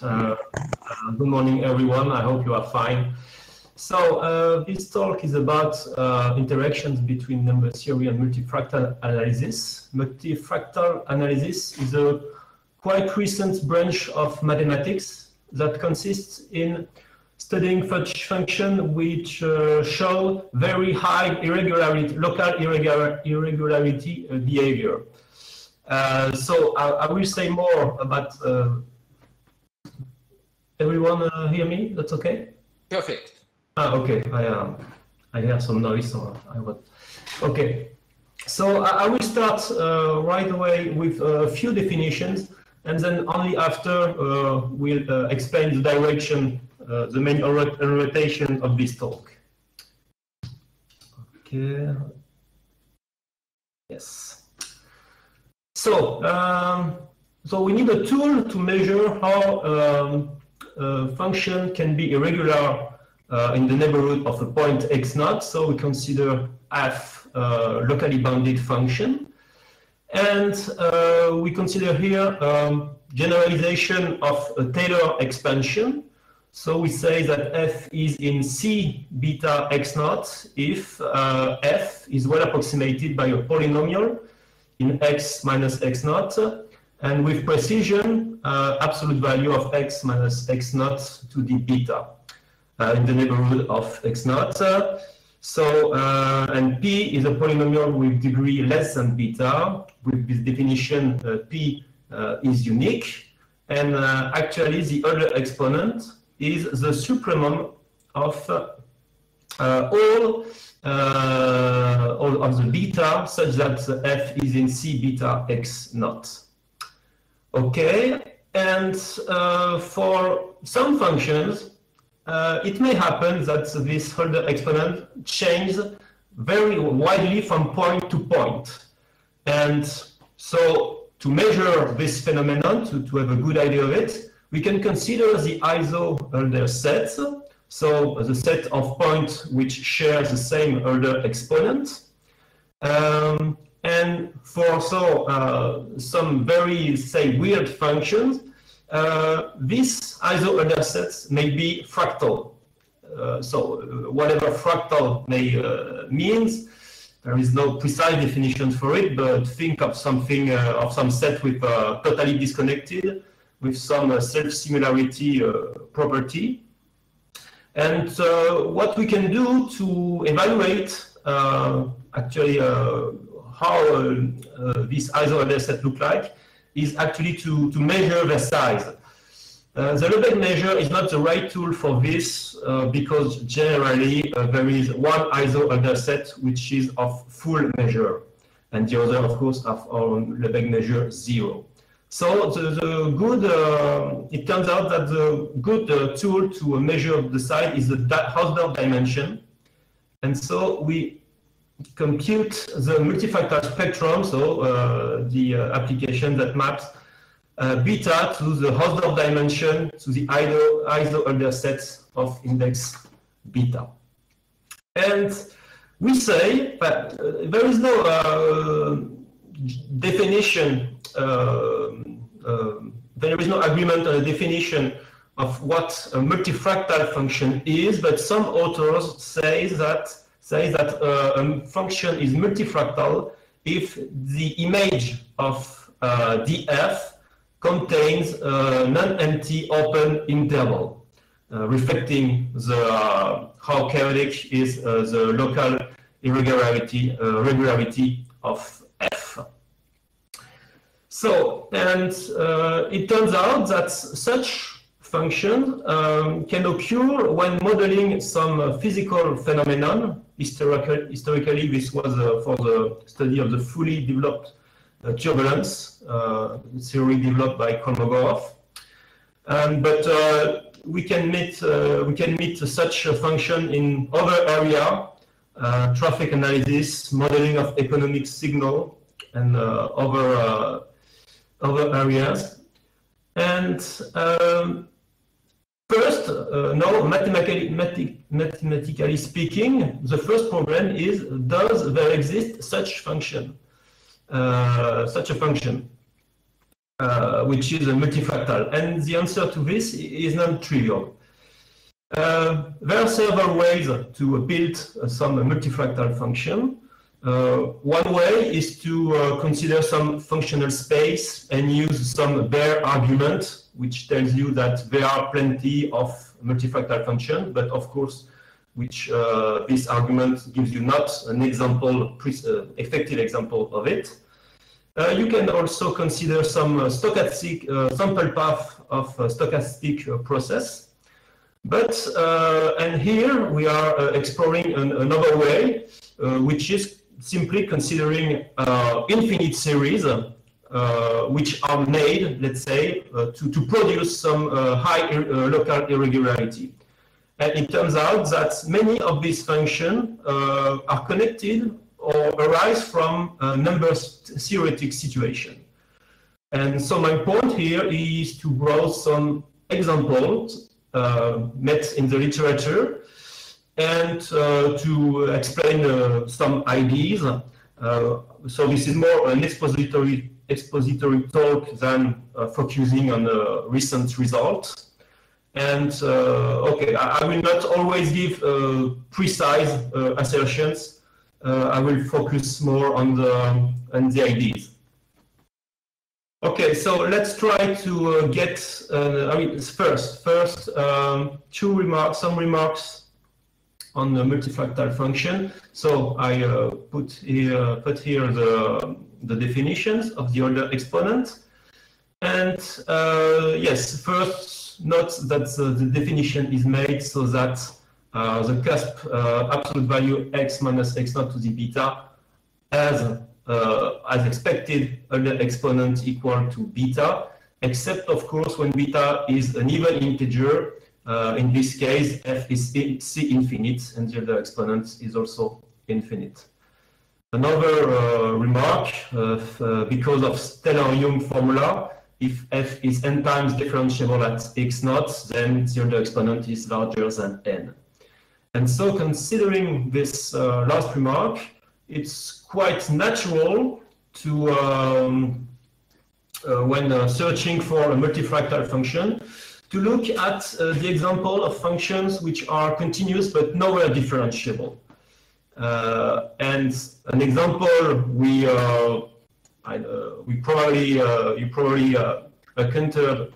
Uh, uh, good morning, everyone. I hope you are fine. So uh, this talk is about uh, interactions between number theory and multifractal analysis. Multifractal analysis is a quite recent branch of mathematics that consists in studying such functions which uh, show very high irregularity, local irregular, irregularity behavior. so I, I, will say more about Everyone uh, hear me? That's okay? Perfect. Ah, okay. I, uh, I hear some noise, so I would. Okay. So I, I will start uh, right away with a few definitions, and then only after uh, we'll uh, explain the direction, uh, the main orientation of this talk. Okay. Yes. So, um, so we need a tool to measure how um, function can be irregular uh, in the neighborhood of a point x naught. So we consider f uh, locally bounded function. And we consider here um, generalization of a Taylor expansion. So we say that f is in c beta x naught if uh, f is well approximated by a polynomial in x minus x naught and with precision, uh, absolute value of x minus x naught to the beta uh, in the neighborhood of x naught. So, uh, and p is a polynomial with degree less than beta. With this definition, uh, p uh, is unique. And uh, actually, the Hölder exponent is the supremum of all, all of the beta such that f is in c beta x naught. Okay, and uh, for some functions, uh, it may happen that this Hölder exponent changes very widely from point to point. And so to measure this phenomenon, to, to have a good idea of it, we can consider the iso-Hölder set, so the set of points which share the same Hölder exponent. Um, and for so uh, some very say weird functions, uh, this iso sets may be fractal. Uh, so uh, whatever fractal may uh, means, there is no precise definition for it, but think of something uh, of some set with totally disconnected, with some self-similarity property. And what we can do to evaluate actually how uh, uh, this iso set look like is actually to, to measure the size. Uh, the Lebesgue measure is not the right tool for this uh, because generally uh, there is one ISO set which is of full measure and the other of course of our Lebesgue measure zero. So the, the good, uh, it turns out that the good tool to measure the size is the Hausdorff dimension. And so we compute the multifractal spectrum, so uh, the uh, application that maps uh, beta to the Hausdorff dimension to the ISO, ISO Hölder set of index beta. And we say that uh, there is no definition, there is no agreement on a definition of what a multifractal function is, but some authors say that say that uh, a function is multifractal if the image of uh, df contains a non-empty open interval, uh, reflecting the uh, how chaotic is uh, the local irregularity uh, regularity of f. So, and it turns out that such function um, can occur when modeling some physical phenomenon historical, historically, this was uh, for the study of the fully developed uh, turbulence uh, theory developed by Kolmogorov. Um, but we can meet we can meet such a function in other area, traffic analysis, modeling of economic signal, and other other areas. And um, First, uh, now mathematically, mathematically speaking, the first problem is, does there exist such function, uh, such a function? uh, which is a multifractal. And the answer to this is non-trivial. Uh, there are several ways to build some multifractal function. Uh, one way is to uh, consider some functional space and use some Baire argument, which tells you that there are plenty of multifractal functions, but of course, which uh, this argument gives you not an example, uh, effective example of it. Uh, you can also consider some stochastic sample path of a stochastic process. But, and here we are exploring an, another way, which is simply considering uh, infinite series uh, which are made, let's say, uh, to, to produce some high local irregularity. And it turns out that many of these functions are connected or arise from a number theoretic situation. And so my point here is to draw some examples uh, met in the literature and uh, to explain uh, some ideas. Uh, so this is more an expository expository talk than focusing on a recent results. And okay, I, I, will not always give precise assertions. I will focus more on the on the ideas. Okay, so let's try to uh, get. Uh, I mean, first, first um, two remarks, some remarks on the multifractal function. So I uh, put here put here the the definitions of the Hölder exponent. And uh, yes, first note that the, definition is made so that uh, the cusp uh, absolute value x minus x naught to the beta as uh, as expected Hölder exponent equal to beta, except of course when beta is an even integer uh, in this case, f is c infinite, and the Hölder exponent is also infinite. Another uh, remark, uh, uh because of Taylor-Young formula, if f is n times differentiable at x naught, then the Hölder exponent is larger than n. And so considering this uh, last remark, it's quite natural to, um, uh, when searching for a multifractal function, to look at uh, the example of functions which are continuous but nowhere differentiable. Uh, and an example we uh, I, uh, we probably uh, you probably encountered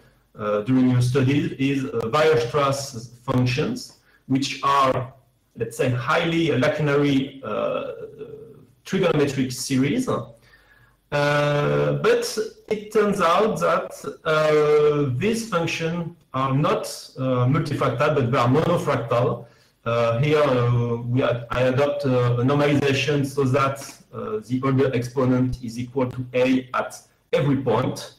during your studies is Weierstrass functions, which are let's say highly lacunary trigonometric series. Uh, but it turns out that uh, these functions are not uh, multifractal, but they are monofractal. Uh, here uh, we I adopt a normalization so that the Hölder exponent is equal to a at every point.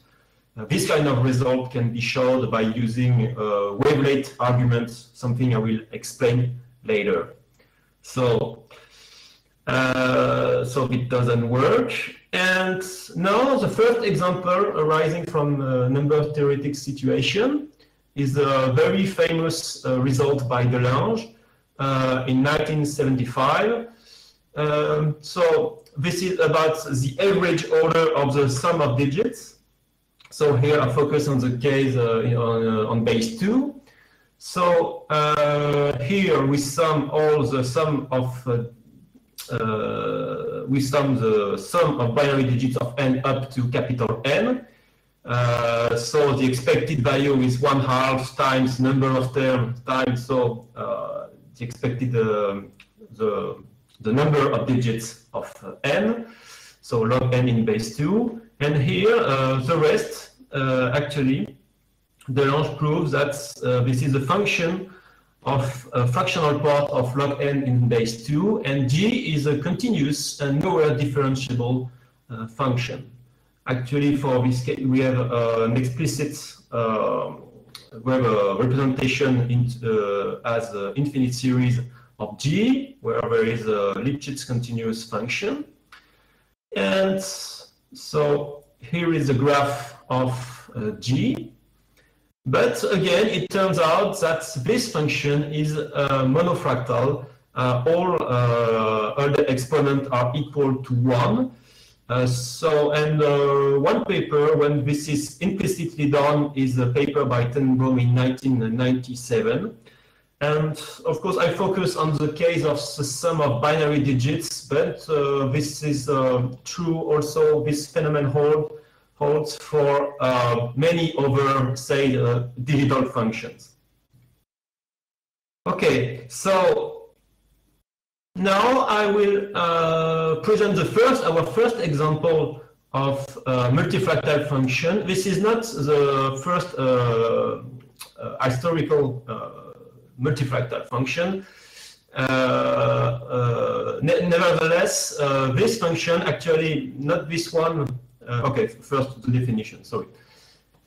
this kind of result can be showed by using wavelet arguments, something I will explain later. So, so it doesn't work. And now the first example arising from a number theoretic situation is a very famous uh, result by Delange uh, in 1975. Um, so this is about the average order of the sum of digits. So here I focus on the case uh, on, uh, on base 2. So uh, here we sum all the sum of uh, we sum the sum of binary digits of n up to capital N. Uh, so the expected value is one half times number of terms times so uh, the expected uh, the the number of digits of uh, n. So log n in base two, and here uh, the rest uh, actually Delange proves that this is a function of a fractional part of log n in base two, and g is a continuous and nowhere differentiable function actually for this case, we have uh, an explicit uh, we have a representation in, uh, as an infinite series of G, where there is a Lipschitz continuous function. And so here is a graph of uh, G. But again, it turns out that this function is uh, monofractal. Uh, all, the exponents are equal to 1. Uh, so, and uh, one paper when this is implicitly done is a paper by Tenenbaum in 1997. And of course, I focus on the case of the sum of binary digits, but uh, this is uh, true also, this phenomenon hold, holds for uh, many other, say, digital functions. Okay, so now I will uh, present the first, our first example of uh, multifractal function. This is not the first uh, uh historical uh, multifractal function. Uh, ne nevertheless, this function actually, not this one, okay, first the definition, sorry.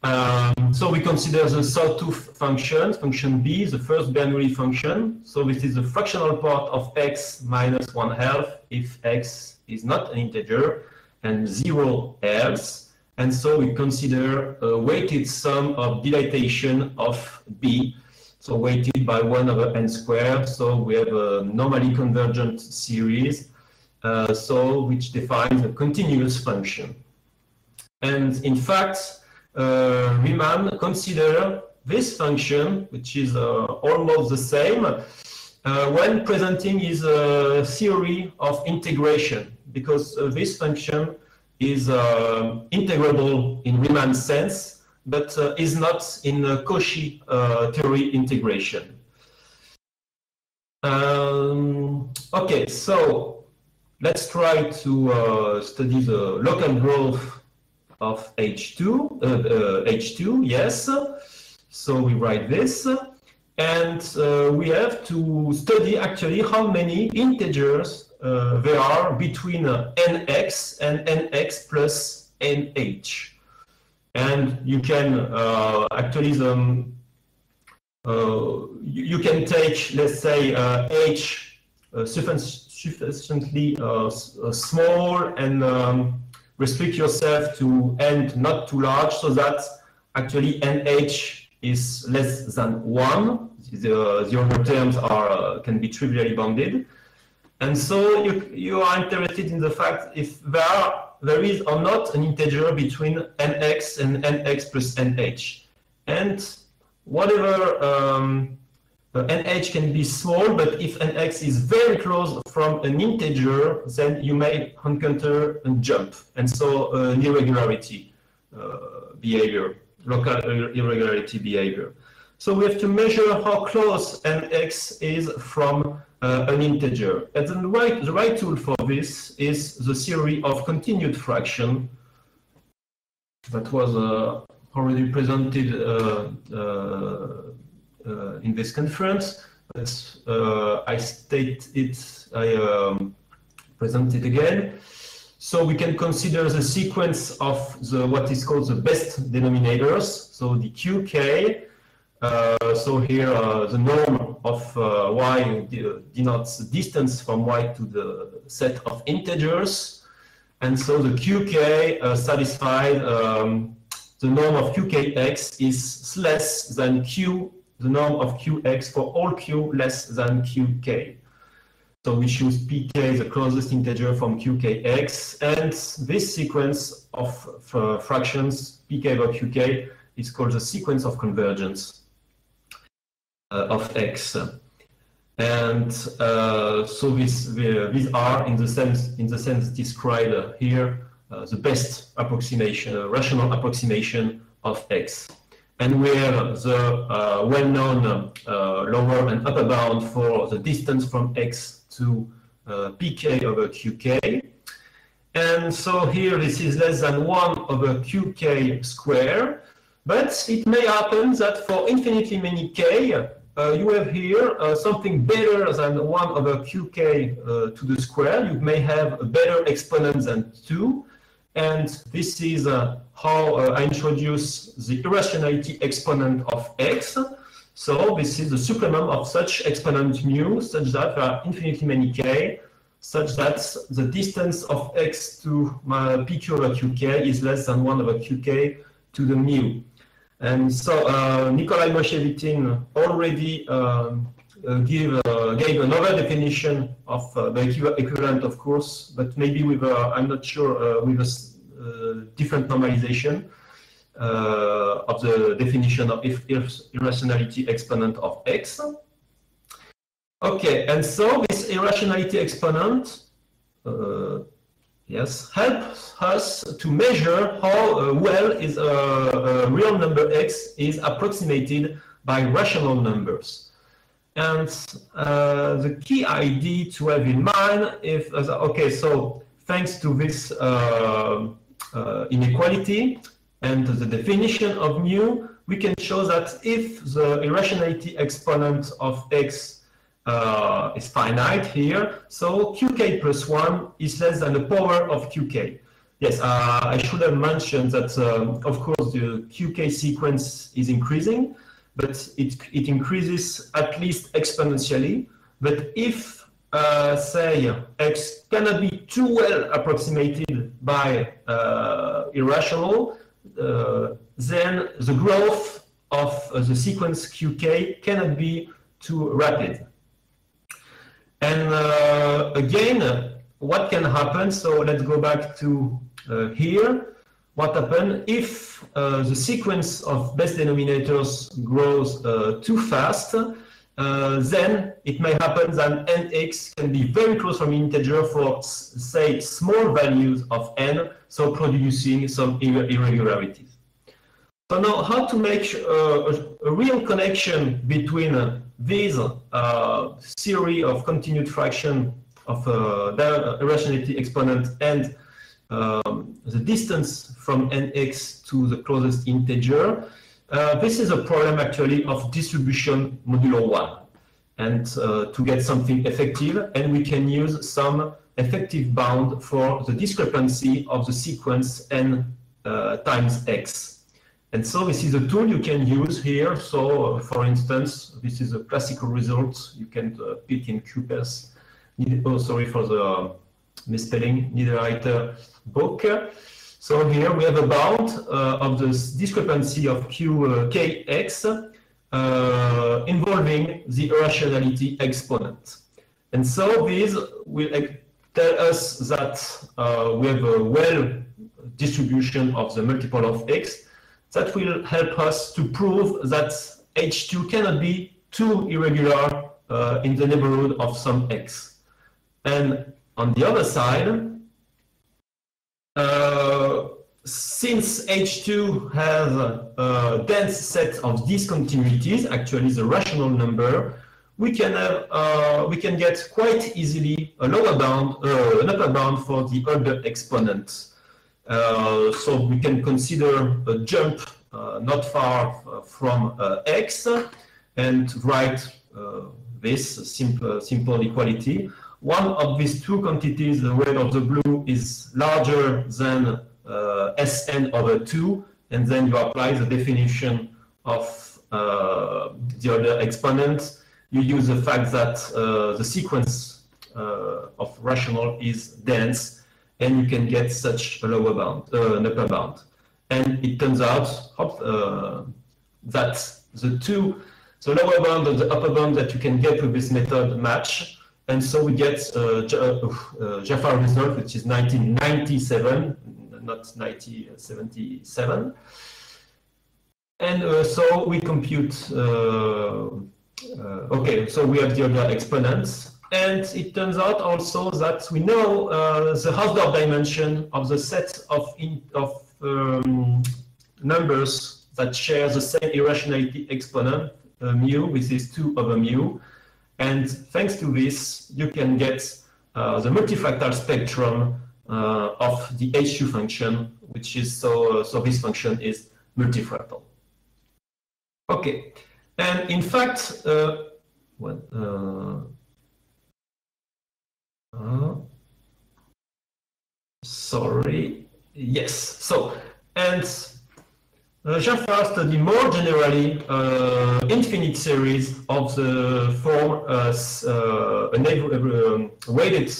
Um, so we consider the sawtooth function, function b, the first Bernoulli function. So this is the fractional part of x minus one half if x is not an integer and zero else. And so we consider a weighted sum of dilatation of b, so weighted by 1 over n squared. So we have a normally convergent series, uh, so which defines a continuous function. And in fact, Riemann consider this function, which is uh, almost the same, uh, when presenting his theory of integration, because this function is integrable in Riemann sense, but is not in Cauchy theory integration. Um, okay, so let's try to uh, study the local growth of H2, uh, H2, uh, yes. So we write this. And uh, we have to study actually how many integers uh, there are between nx and nx plus nh. And you can actually the, you can take, let's say, h sufficiently small and um, restrict yourself to n not too large so that actually nh is less than 1. The, the other terms are uh, can be trivially bounded. And so you, you are interested in the fact if there, are, there is or not an integer between nx and nx plus nh. And whatever um, nh can be small, but if nx is very close from an integer, then you may encounter a jump, and so an irregularity uh, behavior, local irregularity behavior. So we have to measure how close nx is from uh, an integer. And the right, the right tool for this is the theory of continued fraction that was uh, already presented uh, uh, uh, in this conference. But uh, I state it, I um, present it again. So we can consider the sequence of the what is called the best denominators. So the qk. Uh, so here uh, the norm of uh, y denotes the distance from y to the set of integers. And so the qk uh, satisfied um, the norm of qkx is less than q the norm of qx for all q less than qk. So we choose pk, the closest integer from qkx, and this sequence of uh, fractions, pk over qk, is called the sequence of convergence uh, of x. And uh, so this, these are, in the sense, in the sense described here, uh, the best approximation, uh, rational approximation of x and where the uh, well-known uh, lower and upper bound for the distance from x to uh, pk over qk. And so here this is less than 1 over qk square, but it may happen that for infinitely many k, uh, you have here uh, something better than 1 over qk uh, to the square. You may have a better exponent than 2, and this is uh, how uh, I introduce the irrationality exponent of x. So this is the supremum of such exponent mu, such that there are infinitely many k, such that the distance of x to my pq over qk is less than 1 over qk to the mu. And so uh, Nikolai Moshchevitin already um, give uh, gave another definition of uh, the equivalent, of course, but maybe with a, I'm not sure with a different normalization of the definition of if, if irrationality exponent of x. Okay, and so this irrationality exponent, uh, yes, helps us to measure how uh, well is a, a, real number x is approximated by rational numbers. And uh, the key idea to have in mind is, okay, so thanks to this uh, uh, inequality and the definition of mu, we can show that if the irrationality exponent of x uh, is finite here. So qk plus 1 is less than the power of qk. Yes, uh, I should have mentioned that, um, of course, the qk sequence is increasing, but it, it increases at least exponentially. But if, uh, say, x cannot be too well approximated by uh, irrational, uh, then the growth of the sequence qk cannot be too rapid. And uh, again, what can happen? So let's go back to uh, here. What happens if uh, the sequence of best denominators grows uh, too fast? Uh, then it may happen that nx can be very close from integer for, say, small values of n, so producing some irregularities. So now, how to make uh, a, a, real connection between this uh, series of continued fraction of uh, irrationality exponent and um, the distance from nx to the closest integer, uh, this is a problem actually of distribution modulo 1 and uh, to get something effective and we can use some effective bound for the discrepancy of the sequence n uh, times x. And so this is a tool you can use here. So uh, for instance, this is a classical result. You can uh, pick in Kuipers. Oh, sorry for the uh, neither Niederreiter book. So here we have a bound uh, of the discrepancy of QKX uh, involving the irrationality exponent. And so this will tell us that uh, we have a well distribution of the multiple of x that will help us to prove that H2 cannot be too irregular uh, in the neighborhood of some x. And on the other side, uh, since H2 has a dense set of discontinuities, actually the rational number, we can have, uh, we can get quite easily a lower bound, uh, an upper bound for the Hölder exponent. Uh, so we can consider a jump uh, not far uh, from x and write this simple, simple equality. One of these two quantities, the red or the blue, is larger than Sn over 2, and then you apply the definition of uh, the Hölder exponent, you use the fact that uh, the sequence uh, of rational is dense, and you can get such a lower bound, uh, an upper bound. And it turns out uh, that the two, the lower bound and the upper bound that you can get with this method match. And so we get uh, uh, result, which is 1997, not 1977. And uh, so we compute, uh, uh, okay, so we have the Hölder exponents. And it turns out also that we know uh, the Hausdorff dimension of the set of, in, of um, numbers that share the same irrationality exponent, uh, mu, with this 2 over mu. And thanks to this, you can get uh, the multifractal spectrum uh, of the H2 function, which is so, so this function is multifractal. Okay, and in fact, uh, well, uh, uh, sorry. Yes. So, and uh, Jaffard studied more generally uh, infinite series of the form as uh, a um, weighted,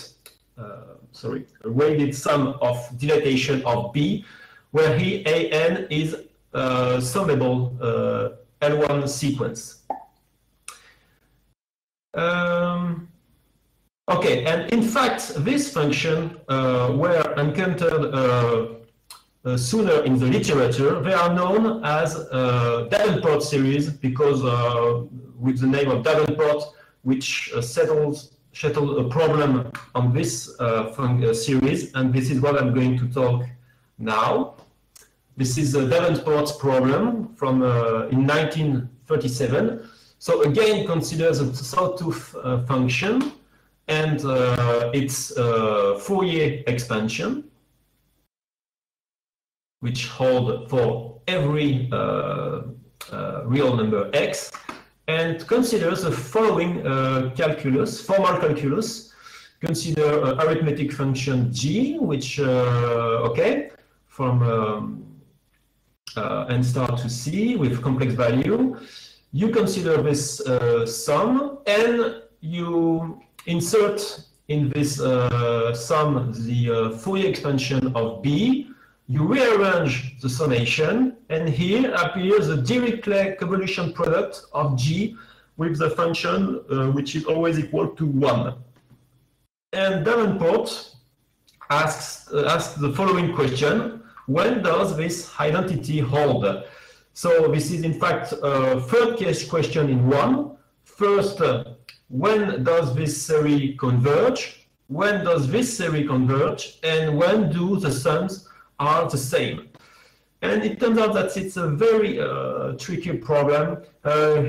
uh, sorry, weighted sum of dilatation of B, where he an is uh, summable uh, L1 sequence. Um, okay, and in fact, this function uh, were encountered uh, uh, sooner in the literature. They are known as uh, Davenport series because uh, with the name of Davenport, which uh, settles settled a problem on this series, and this is what I'm going to talk now. This is a Davenport's problem from in 1937. So again, considers a sawtooth uh, function and uh, its uh, Fourier expansion, which hold for every uh, uh, real number x, and considers the following uh, calculus, formal calculus. Consider arithmetic function g, which, okay, from um, n star to c with complex value you consider this sum and you insert in this uh, sum the uh, Fourier expansion of B, you rearrange the summation, and here appears the Dirichlet convolution product of G with the function uh, which is always equal to 1. And Davenport asks, uh, asks the following question, when does this identity hold? So this is in fact a third case question in one. First, uh, when does this series converge? When does this series converge? And when do the sums are the same? And it turns out that it's a very uh, tricky problem, uh,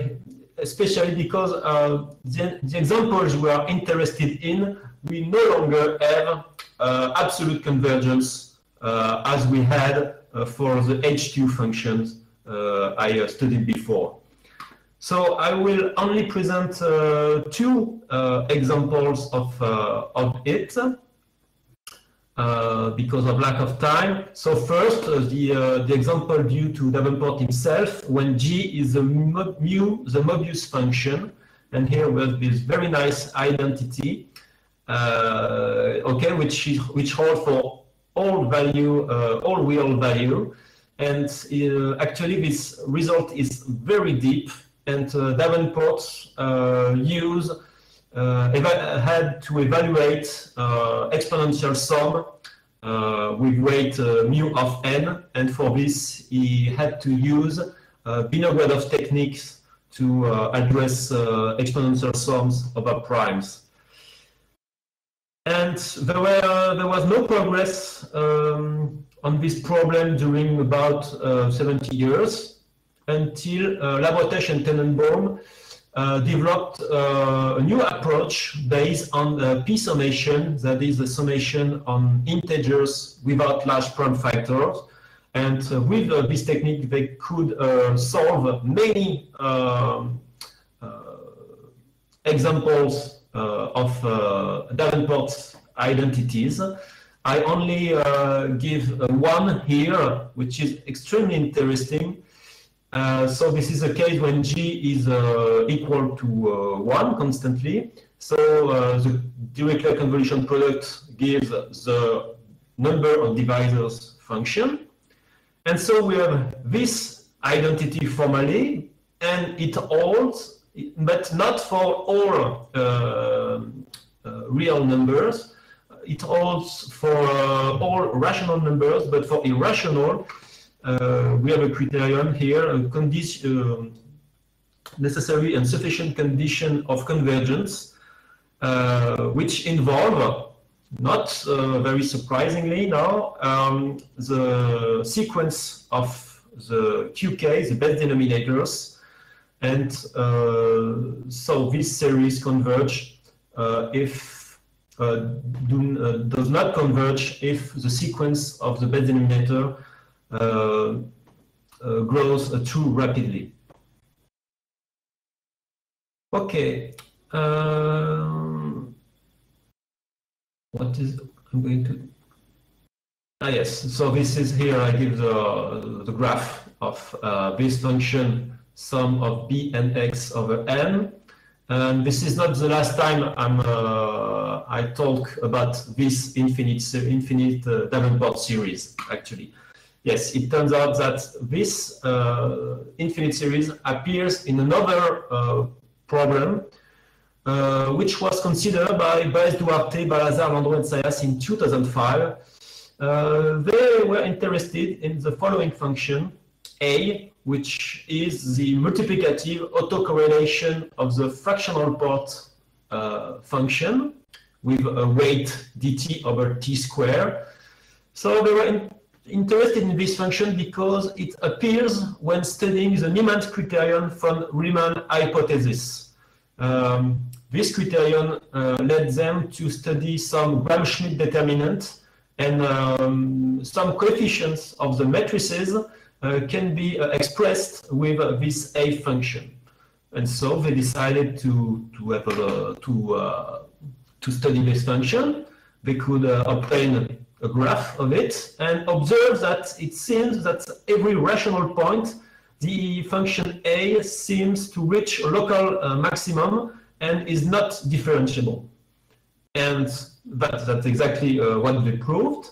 especially because uh, the, the, examples we are interested in, we no longer have uh, absolute convergence uh, as we had for the H2 functions uh, I studied before. So I will only present uh, two uh, examples of, of it. Uh, because of lack of time. So first, uh, the, uh, the example due to Davenport himself, when G is the mu, the Mobius function, and here we have this very nice identity, okay, which, is, which holds for all value, all real value, and uh, actually, this result is very deep. And uh, Davenport uh, used Uh, had to evaluate uh, exponential sum uh, with weight mu of n. And for this, he had to use Vinogradov techniques to address exponential sums over primes and there were there was no progress um, on this problem during about uh, 70 years until uh, and Tenenbaum uh, developed uh, a new approach based on P summation, that is the summation on integers without large prime factors. And uh, with uh, this technique, they could solve many um, examples of Davenport's identities. I only give one here, which is extremely interesting. Uh, so this is a case when G is uh, equal to uh, 1 constantly. So uh, the Dirichlet convolution product gives the number of divisors function. And so we have this identity formally, and it holds, but not for all real numbers it holds for uh, all rational numbers, but for irrational, uh, we have a criterion here, a condition, uh, necessary and sufficient condition of convergence, which involve not uh, very surprisingly now, um, the sequence of the QK, the best denominators, and uh, so this series converge uh, if uh, do, uh, does not converge if the sequence of the best denominator uh, grows too rapidly. Okay. Um, what is I'm going to Ah, yes, so this is here I give the, the graph of uh, this function sum of b and x over n. And this is not the last time I'm, uh, I talk about this infinite, infinite uh, Davenport series, actually. Yes, it turns out that this uh, infinite series appears in another uh, problem uh, which was considered by Baez Duarte, Balazard, Landreau, and Saias in 2005. Uh, they were interested in the following function, A, which is the multiplicative autocorrelation of the fractional part uh, function with a weight dt over t square. So they were in, interested in this function because it appears when studying the Nyman criterion from Riemann hypothesis. Um, this criterion uh, led them to study some Gram-Schmidt determinant and um, some coefficients of the matrices uh, can be uh, expressed with this A function. And so they decided to, to, have a, to, uh, to study this function. They could uh, obtain a graph of it and observe that it seems that every rational point, the function a seems to reach a local uh, maximum and is not differentiable. And that, that's exactly uh, what they proved.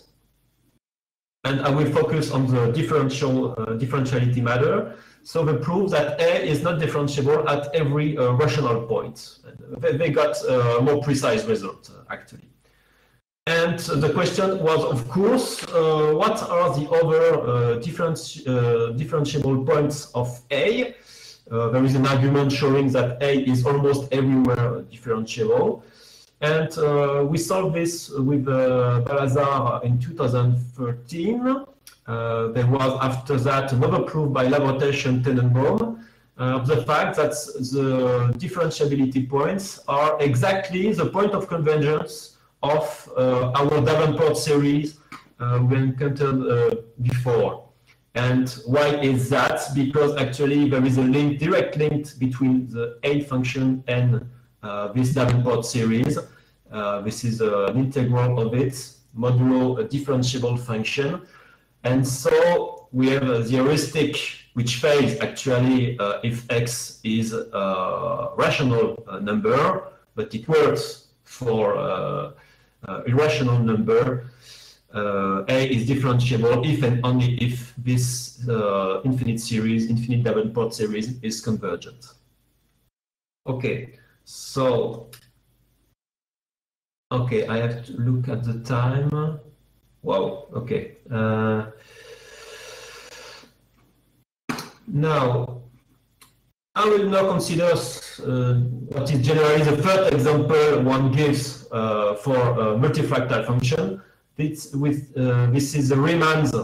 And I will focus on the differential uh, differentiality matter. So they prove that A is not differentiable at every uh, rational point. They, they got a more precise result, uh, actually. And the question was, of course, uh, what are the other uh, uh, differentiable points of A? Uh, there is an argument showing that A is almost everywhere differentiable. And uh, we solved this with uh, Balazard in 2013. there was, after that, another proof by Labretèche and Tenenbaum of the fact that the differentiability points are exactly the point of convergence of uh, our Davenport series uh, we encountered uh, before. And why is that? Because actually there is a link, direct link between the A function and uh, this Davenport series. Uh, this is uh, an integral of it, modulo a differentiable function. And so we have a heuristic which fails actually if x is a rational number, but it works for irrational number, uh, A is differentiable if and only if this uh, infinite series, infinite Davenport series is convergent. Okay, so, okay, I have to look at the time. Wow, okay. Uh, now, I will now consider uh, what is generally the first example one gives uh, for a multifractal function. This, with, uh, this is Riemann's,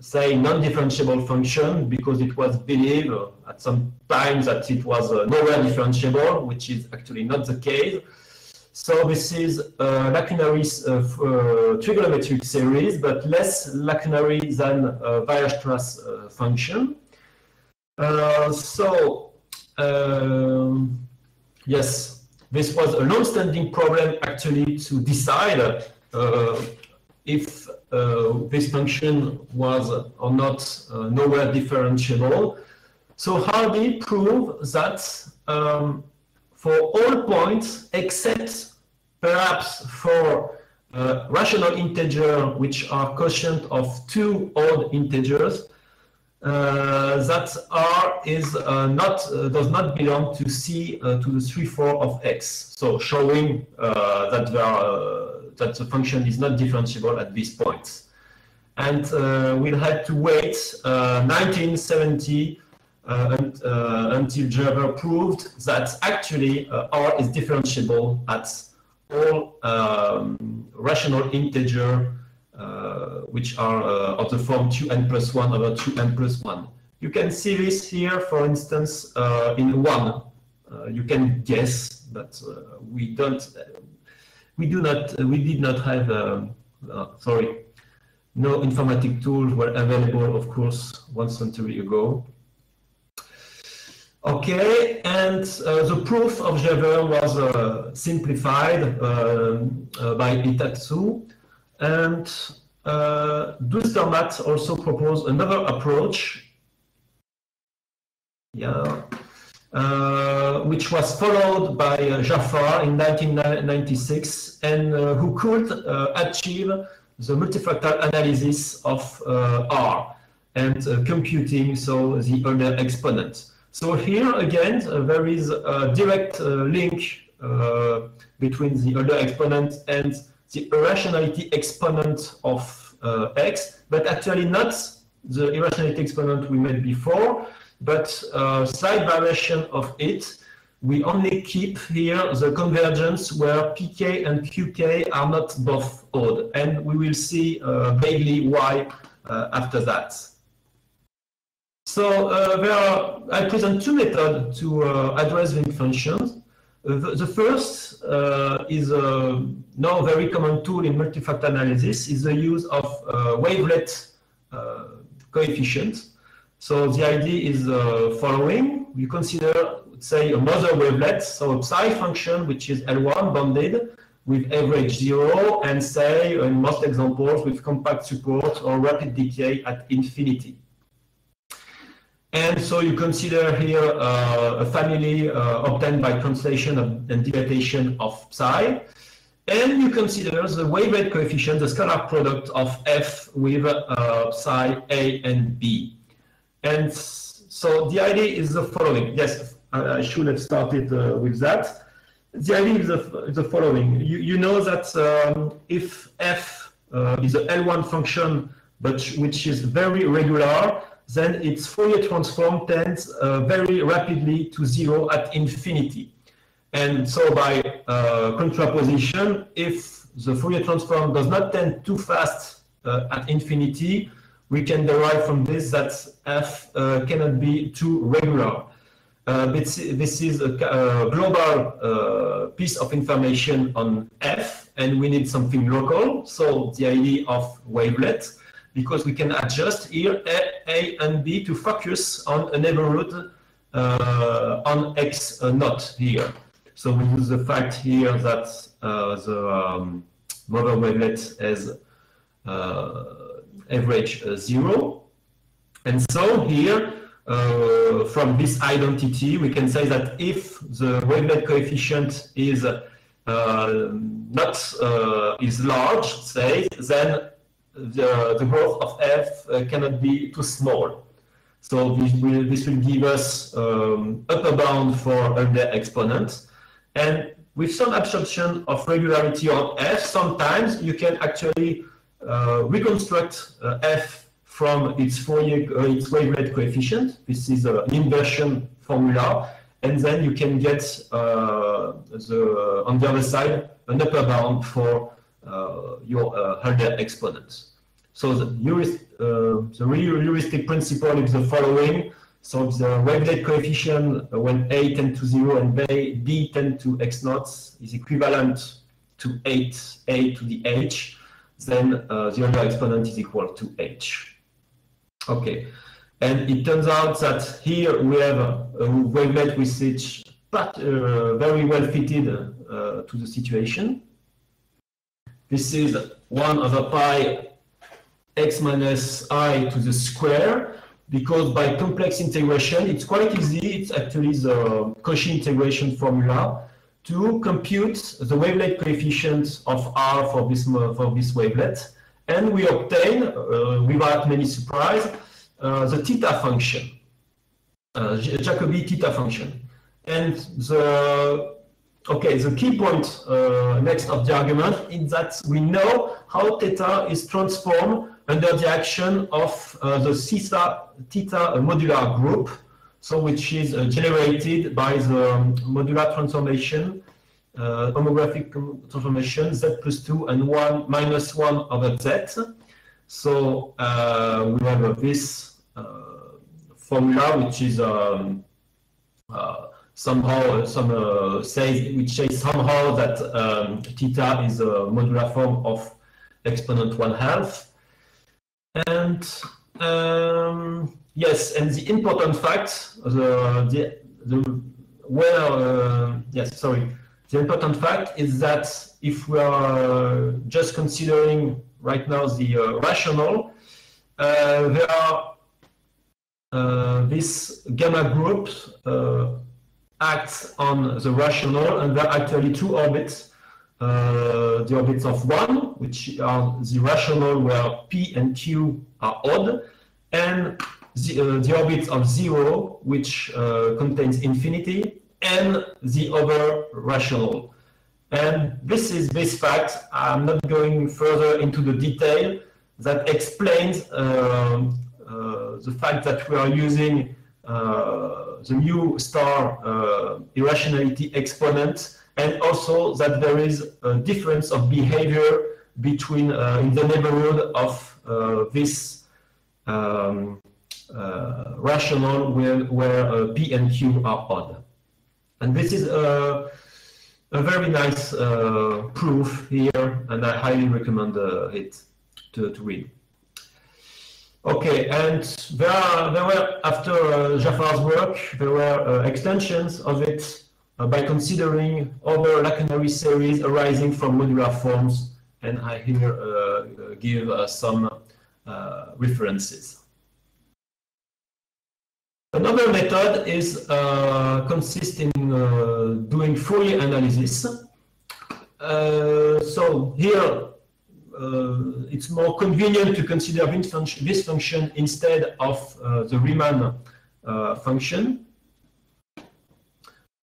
say, non-differentiable function because it was believed at some time that it was uh, nowhere differentiable, which is actually not the case. So this is a lacunary uh, uh, trigonometric series, but less lacunary than a Weierstrass function. so um, yes, this was a long-standing problem actually to decide uh, if uh, this function was or not uh, nowhere differentiable. So Hardy proved that um, for all points except perhaps for uh, rational integers which are quotient of two odd integers, that R is uh, not uh, does not belong to C to the three four of X. So showing that there are, that the function is not differentiable at these points. And we'll have to wait 1970 uh, and, uh, until Gerver proved that actually uh, R is differentiable at all um, rational integer uh, which are uh, of the form 2n plus 1 over 2n plus 1. You can see this here, for instance, uh, in 1. you can guess, but we don't, we do not, we did not have, um, sorry, no informatic tools were available, of course, one century ago. Okay, and uh, the proof of Gerver was uh, simplified um, uh, by Itatsu. And uh, also proposed another approach, yeah, uh, which was followed by uh, Jaffard in 1996, and uh, who could uh, achieve the multifractal analysis of uh, R and uh, computing so the Hölder exponent. So here again, there is a direct link between the Hölder exponent and the irrationality exponent of uh, x, but actually not the irrationality exponent we made before, but uh, slight variation of it. We only keep here the convergence where pk and qk are not both odd, and we will see uh, vaguely why uh, after that. So uh, there are, I present two methods to uh, address ring functions. Uh, the, first uh, is a now very common tool in multifractal analysis is the use of uh, wavelet uh, coefficients. So the idea is the following. You consider, say, a mother wavelet, so a psi function which is L1 bounded with average zero, and say, in most examples, with compact support or rapid decay at infinity. And so you consider here uh, a family uh, obtained by translation of, and dilatation of psi. And you consider the wavelet coefficient, the scalar product of f with uh, psi a and b. And so the idea is the following. Yes, I, should have started uh, with that. The idea is the, the following. You, you know that um, if f uh, is a L1 function, but which is very regular, then its Fourier transform tends uh, very rapidly to zero at infinity. And so by uh, contraposition, if the Fourier transform does not tend too fast uh, at infinity, we can derive from this that f uh, cannot be too regular. Uh, this, this, is a, a global uh, piece of information on f, and we need something local. So the idea of wavelet because we can adjust here A, A and B to focus on a neighborhood uh, on X uh, naught here. So we use the fact here that uh, the um, mother wavelet has uh, average uh, zero. And so here, uh, from this identity, we can say that if the wavelet coefficient is not is large, say, then the, the growth of f uh, cannot be too small. So this will, this will give us um, upper bound for Hölder exponents. And with some absorption of regularity on f, sometimes you can actually uh, reconstruct uh, f from its Fourier, uh, its wavelet coefficient. This is an inversion formula. And then you can get uh, the, on the other side an upper bound for your Hölder uh, exponents. So the, heuristic, uh, the real heuristic principle is the following. So the wavelet coefficient when a tend to 0 and b, b tend to x naught is equivalent to 8a to the h, then uh, the Hölder exponent is equal to h. Okay, and it turns out that here we have a, wavelet which is uh, very well fitted uh, to the situation. This is 1 over pi x minus i to the square because by complex integration, it's quite easy. It's actually the Cauchy integration formula to compute the wavelet coefficient of r for this, for this wavelet. And we obtain, uh, without many surprise, uh, the theta function, uh, Jacobi theta function. And the Okay, the key point uh, next of the argument is that we know how theta is transformed under the action of uh, the theta, theta modular group, so which is uh, generated by the um, modular transformation, uh, homographic transformation z plus 2 and 1 minus 1 over z. So uh, we have this uh, formula, which is um, somehow some uh, says which says somehow that um, theta is a modular form of exponent one half. And um, yes and the important fact the the, the well uh, yes sorry. The important fact is that if we are just considering right now the uh, rational uh, there are uh, this gamma group uh, acts on the rational, and there are actually two orbits. Uh, the orbits of one, which are the rational where p and q are odd, and the, uh, the orbits of zero, which uh, contains infinity, and the other rational. And this is this fact. I'm not going further into the detail that explains uh, uh, the fact that we are using the mu star uh, irrationality exponent and also that there is a difference of behavior between uh, in the neighborhood of uh, this um, uh, rational where, where P and Q are odd. And this is a, a very nice proof here, and I highly recommend it to, to read. Okay, and there, are, there were, after uh, Jaffard's work, there were uh, extensions of it uh, by considering other Lacunary series arising from modular forms, and I here uh, give uh, some uh, references. Another method is consists in doing Fourier analysis. so here uh, Uh, it's more convenient to consider this function, instead of uh, the Riemann uh, function.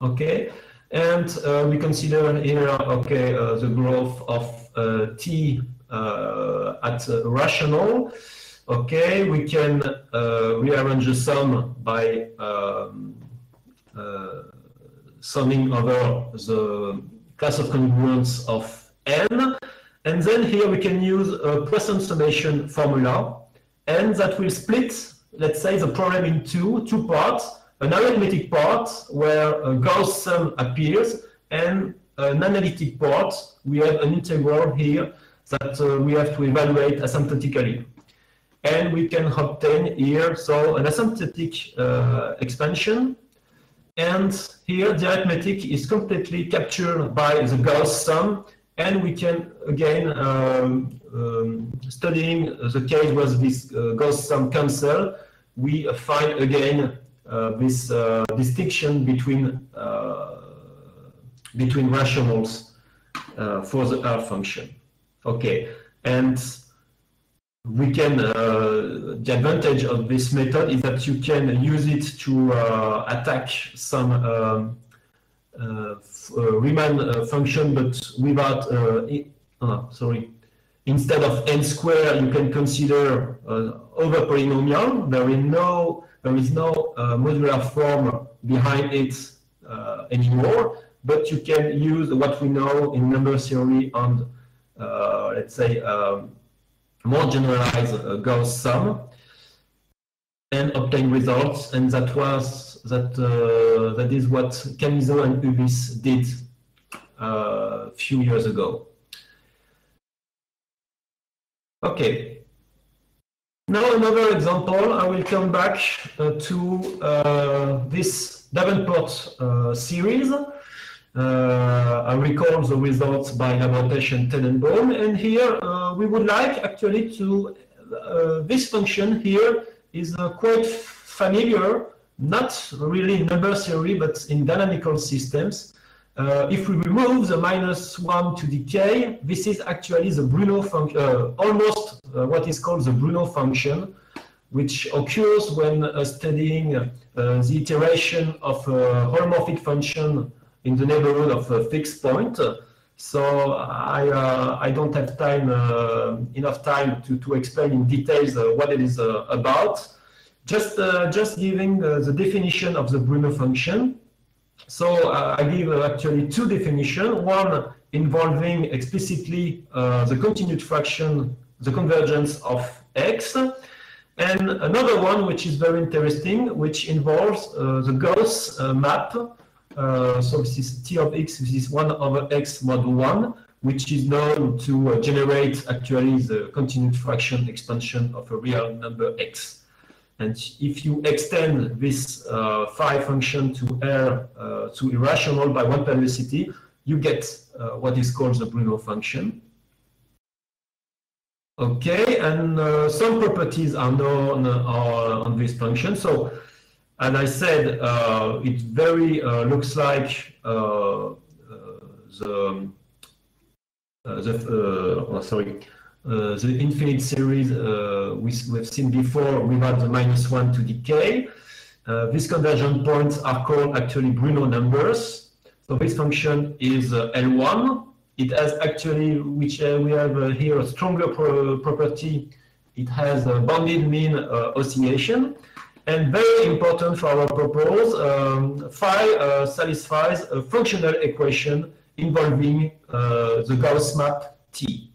Okay, and uh, we consider here okay uh, the growth of t at rational. Okay, we can rearrange the sum by um, summing over the class of congruence of n and then here we can use a Poisson summation formula, and that will split, let's say, the problem in two, two parts, an arithmetic part where a Gauss sum appears, and an analytic part, we have an integral here that uh, we have to evaluate asymptotically. And we can obtain here, so an asymptotic uh, expansion, and here the arithmetic is completely captured by the Gauss sum, and we can, again, um, um, studying the case where this uh, sum cancel, we find again uh, this uh, distinction between uh, between rationals uh, for the R function. Okay, and we can, uh, the advantage of this method is that you can use it to attack some um, Uh, Riemann uh, function, but without, uh, uh, sorry, instead of n square, you can consider over polynomial. There is no, there is no modular form behind it anymore, but you can use what we know in number theory and let's say um, more generalized uh, Gauss sum and obtain results. And that was that uh, that is what Chamizo and Ubis did uh, a few years ago. Okay. Now another example. I will come back uh, to uh, this Davenport uh, series. Uh, I recall the results by Laborde and Tenenbaum, and here we would like actually to this function here is uh, quite familiar, not really number theory, but in dynamical systems. Uh, if we remove the minus one to decay, this is actually the Bruno function, uh, almost uh, what is called the Bruno function, which occurs when uh, studying uh, the iteration of a holomorphic function in the neighborhood of a fixed point. So I, uh, I don't have time enough time to, to explain in details what it is about. Just, uh, just giving uh, the definition of the Bruno function. So I give actually two definitions. One involving explicitly the continued fraction, the convergence of x, and another one which is very interesting, which involves the Gauss map uh, so this is t of x, this is 1 over x mod 1, which is known to uh, generate actually the continued fraction expansion of a real number x. And if you extend this uh, phi function to R uh, to irrational by one periodicity, you get uh, what is called the Bruno function. Okay, and uh, some properties are known on this function. So and I said uh, it very uh, looks like uh, the the oh, sorry the infinite series we, we've seen before without the minus one to decay. Uh, these convergence points are called actually Bruno numbers. So this function is uh, L1. It has actually, which uh, we have uh, here a stronger pro property. It has a bounded mean uh, oscillation. And very important for our purpose, um, phi uh, satisfies a functional equation involving the Gauss map T.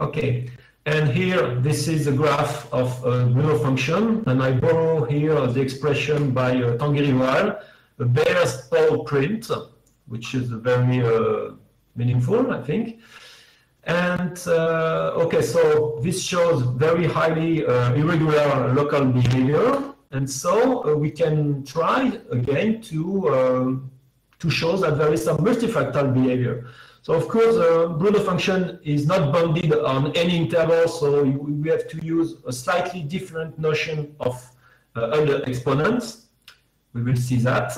Okay, and here, this is a graph of a Bruno function, and I borrow here the expression by uh, Tanguy Rivoal, a bear's paw print, which is very uh, meaningful, I think. And uh, okay, so this shows very highly uh, irregular local behavior, and so uh, we can try again to uh, to show that there is some multifractal behavior. So of course, the uh, Bruno function is not bounded on any interval, so we have to use a slightly different notion of uh, Hölder exponents. We will see that.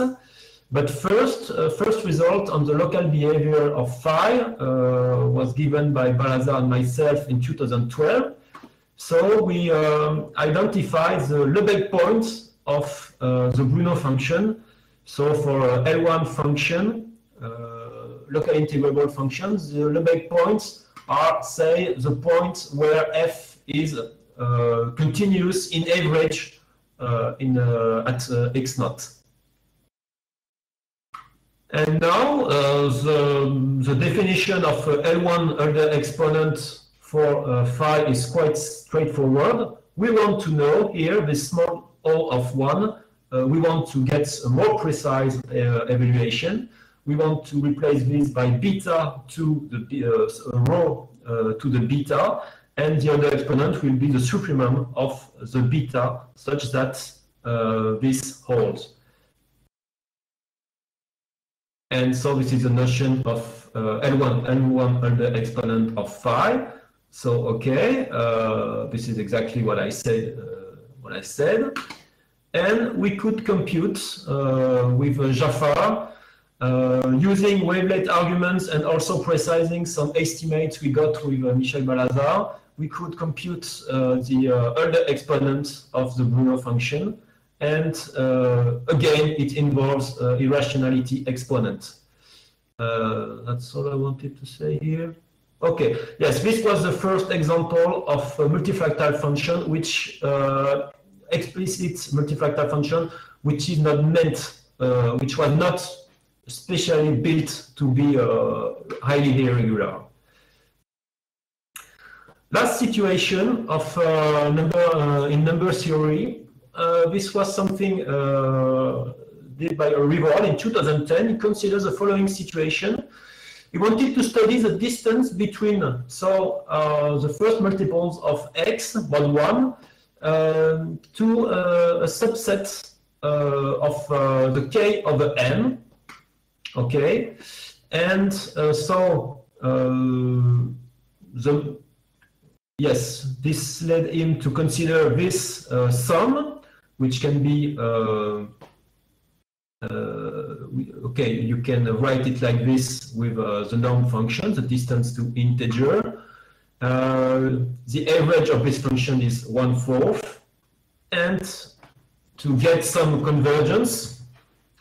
But first, uh, first result on the local behavior of phi uh, was given by Balazard and myself in 2012. So we um, identified the Lebesgue points of uh, the Bruno function. So for L1 function, uh, local integrable functions, the Lebesgue points are, say, the points where f is uh, continuous in average uh, in, uh, at uh, x naught. And now uh, the, the definition of uh, L1 Hölder exponent for phi is quite straightforward. We want to know here this small o of 1. we want to get a more precise evaluation we want to replace this by beta to the uh, rho uh, to the beta, and the Hölder exponent will be the supremum of the beta, such that uh, this holds. And so this is a notion of uh, L1, L1 Hölder exponent of phi. So okay, uh, this is exactly what I said. Uh, what I said, and we could compute with uh, using wavelet arguments and also precising some estimates we got with uh, Michel Balazard, we could compute uh, the uh, exponent of the Bruno function. And uh, again, it involves irrationality exponent. that's all I wanted to say here. Okay, yes, this was the first example of a multifractal function, which explicit multifractal function, which is not meant, which was not specially built to be uh, highly irregular. Last situation of uh, number uh, in number theory. this was something did by Rivoal in 2010. He considers the following situation. He wanted to study the distance between so uh, the first multiples of x, but one, um, to uh, a subset uh, of the k over n, Okay, and uh, so uh, the yes, this led him to consider this uh, sum, which can be uh, okay. You can write it like this with the norm function, the distance to integer. the average of this function is one fourth, and to get some convergence,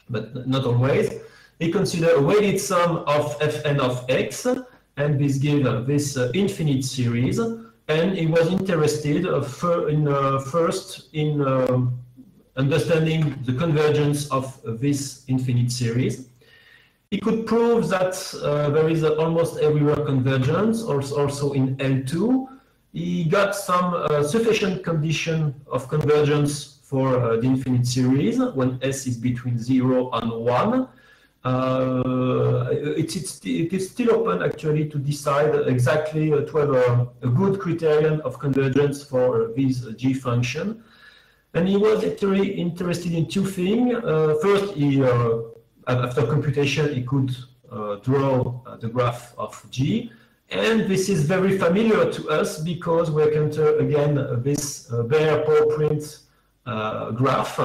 but not always, he considered a weighted sum of fn of x, and this gave uh, this uh, infinite series. And he was interested uh, in, uh, first in um, understanding the convergence of this infinite series. He could prove that uh, there is almost everywhere convergence, also, in L2. He got some uh, sufficient condition of convergence for the infinite series when S is between 0 and 1. Uh, it, it's, it is still open actually to decide exactly uh, to have a, a, good criterion of convergence for this G function. And he was actually interested in two things. Uh, first, he, uh, after computation, he could uh, draw uh, the graph of G. And this is very familiar to us because we encounter again this bear paw print graph.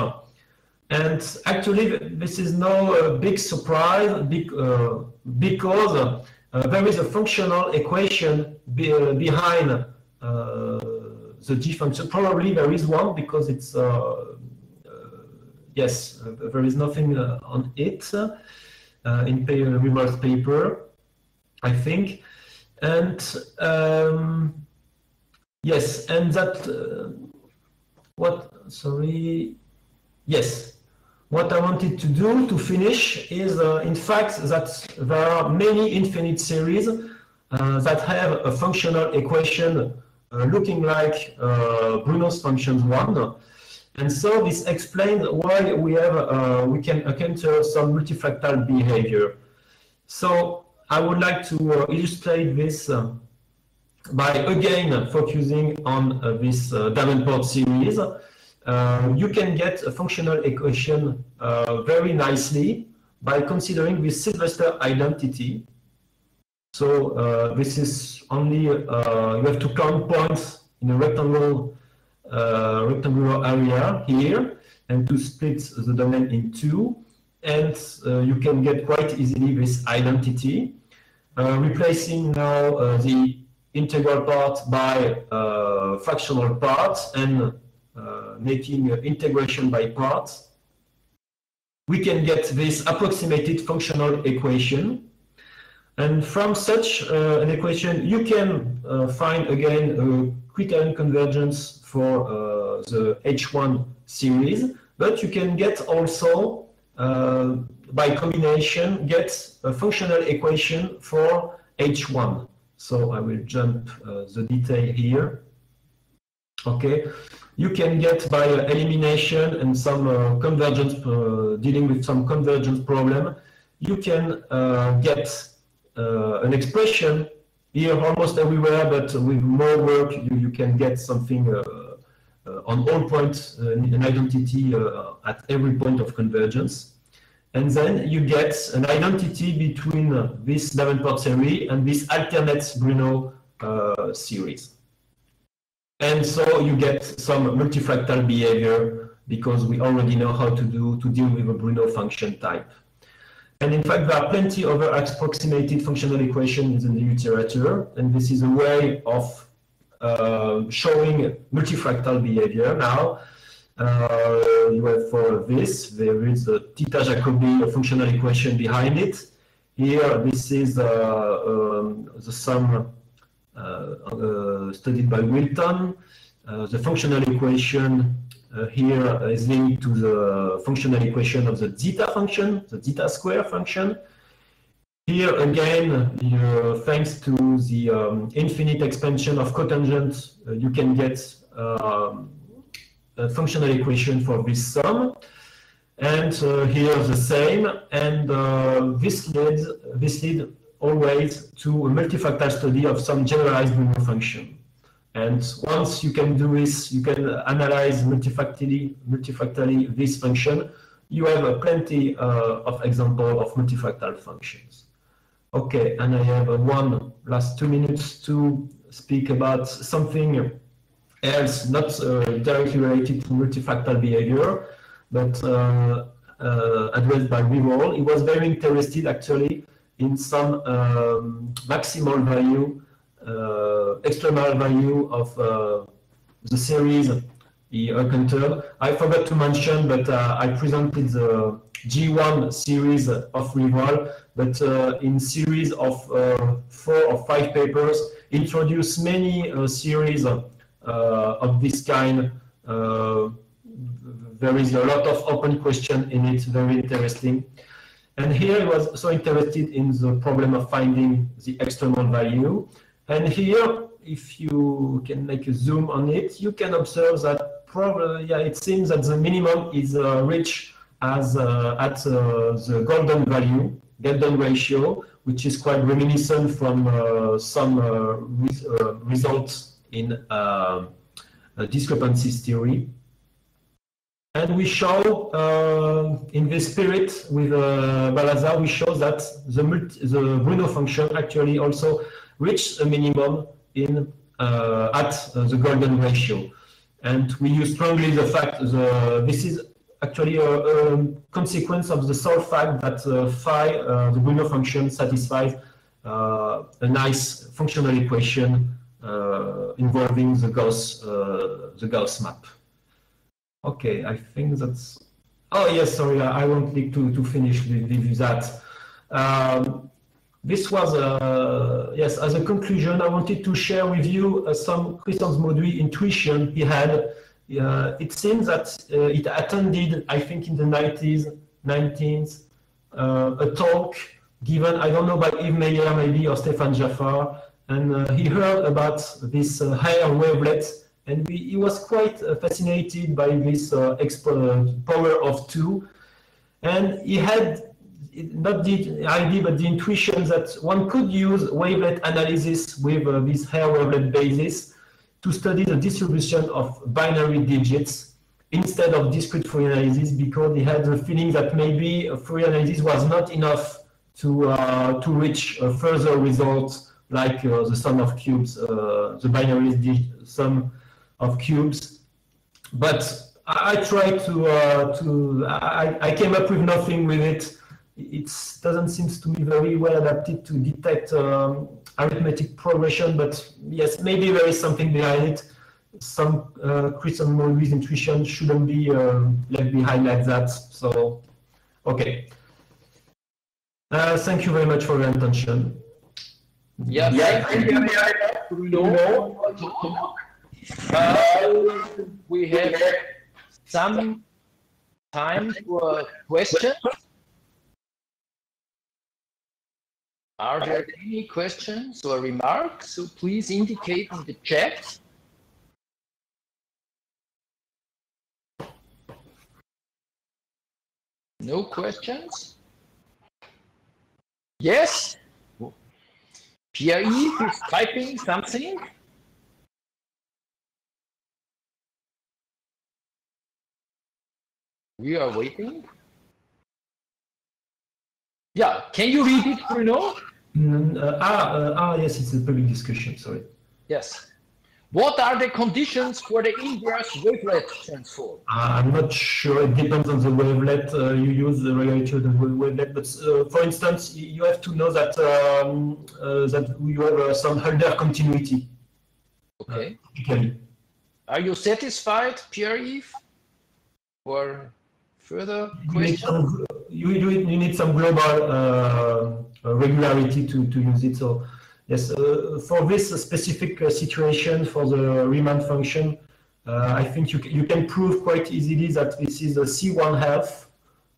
And actually, this is no uh, big surprise uh, because uh, there is a functional equation be, uh, behind uh, the g function. Probably there is one because it's uh, yes, there is nothing on it in pay, paper, I think. And um, yes, and that what sorry yes what I wanted to do to finish is, uh, in fact, that there are many infinite series uh, that have a functional equation uh, looking like uh, Bruno's function one. And so this explains why we have uh, we can encounter some multifractal behavior. So I would like to uh, illustrate this by again focusing on this Davenport series. Uh, you can get a functional equation uh, very nicely by considering this Sylvester identity. So uh, this is only, uh, you have to count points in a rectangle, uh, rectangular area here and to split the domain in two. And uh, you can get quite easily this identity, replacing now the integral part by fractional parts and uh, making integration by parts, we can get this approximated functional equation. And from such uh, an equation, you can uh, find again a criterion convergence for the H1 series, but you can get also uh, by combination get a functional equation for H1. So I will jump uh, the detail here. Okay, you can get by elimination and some uh, convergence, uh, dealing with some convergence problem, you can uh, get an expression here almost everywhere, but with more work, you, you can get something on all points, an identity at every point of convergence. And then you get an identity between this Davenport series and this alternate Bruno uh, series. And so you get some multifractal behavior because we already know how to do to deal with a Bruno function type. And in fact, there are plenty of approximated functional equations in the literature, and this is a way of uh, showing multifractal behavior. Now, uh, you have for this, there is a theta Jacobi functional equation behind it. Here, this is uh, um, the sum studied by Wilton. Uh, the functional equation here is linked to the functional equation of the zeta function, the zeta square function. Here again, uh, thanks to the um, infinite expansion of cotangent, uh, you can get um, a functional equation for this sum. And uh, here the same. And this leads, this leads always to a multifractal study of some generalized Bruno function. And once you can do this, you can analyze multifractally, multifractally this function. You have uh, plenty uh, of example of multifractal functions. Okay, and I have uh, one last two minutes to speak about something else, not uh, directly related to multifractal behavior, but uh, uh, addressed by Rivoal. He was very interested actually in some um, maximal value, uh, extremal value of uh, the series encountered. I forgot to mention, but uh, I presented the G1 series of Rivoal, but uh, in series of uh, four or five papers, introduce many uh, series of this kind. there is a lot of open question in it, very interesting. And here he was so interested in the problem of finding the external value. And here, if you can make a zoom on it, you can observe that probably, yeah, it seems that the minimum is uh, reached as uh, at uh, the golden value, golden ratio, which is quite reminiscent from uh, some uh, res uh, results in discrepancies theory. And we show uh, in this spirit with uh, we show that the, multi, the Bruno function actually also reached a minimum in uh, at the golden ratio. And we use strongly the fact that this is actually a, a, consequence of the sole fact that uh, phi, uh, the Bruno function, satisfies uh, a nice functional equation uh, involving the Gauss, uh, the Gauss map. Okay, I think that's Oh yes, sorry, I won't need to, to finish with, that. Um, this was, uh, yes, as a conclusion, I wanted to share with you uh, some Christian Mauduit intuition he had. Uh, it seems that uh, it attended, I think in the 90s, 19s, uh, a talk given, I don't know, by Yves Meyer maybe, or Stéphane Jaffard, and uh, he heard about this Haar wavelets and we, he was quite uh, fascinated by this uh, power of two. And he had not the idea, but the intuition that one could use wavelet analysis with uh, this Haar wavelet basis to study the distribution of binary digits instead of discrete Fourier analysis because he had the feeling that maybe Fourier analysis was not enough to, uh, to reach further results like uh, the sum of cubes, uh, the binary sum of cubes. But I, I tried to, uh, to I, I came up with nothing with it. It doesn't seem to me very well adapted to detect um, arithmetic progression, but yes, maybe there is something behind it. Some uh, Christian Mauduit's intuition shouldn't be um, left behind like that. So, okay. Uh, thank you very much for your attention. Yeah, yeah thank you. Bruno. Uh, we have some time for questions. Are there any questions or remarks? So please indicate in the chat. No questions? Yes? Pierre-Yves is typing something. We are waiting. Yeah, can you read it, Bruno? Mm, uh, ah, uh, ah, yes, it's a public discussion, sorry. Yes. What are the conditions for the inverse wavelet transform? Uh, I'm not sure. It depends on the wavelet uh, you use, the regularity of the wavelet. But uh, for instance, you have to know that um, uh, that you have uh, some Hölder continuity. Okay. Are you satisfied, Pierre-Yves? Or further questions? You, you, you, need some global uh, regularity to, to use it. So yes, uh, for this specific uh, situation, for the Riemann function, uh, I think you, you can prove quite easily that this is a C1 half,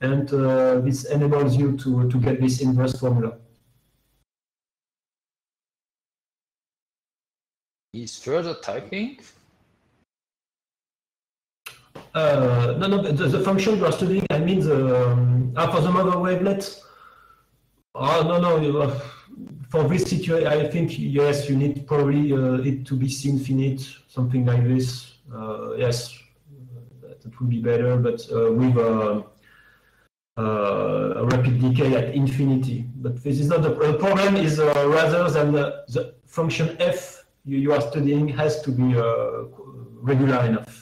and uh, this enables you to, to get this inverse formula. Is further typing? Uh, no, no, the, the, function you are studying, I mean the, um, ah, for the mother wavelet. Oh, no, no, uh, for this situation, I think, yes, you need probably uh, it to be infinite, something like this. Uh, yes, that would be better, but uh, with a, a, rapid decay at infinity. But this is not the, the problem, is rather than the, the, function f you, you, are studying has to be regular enough.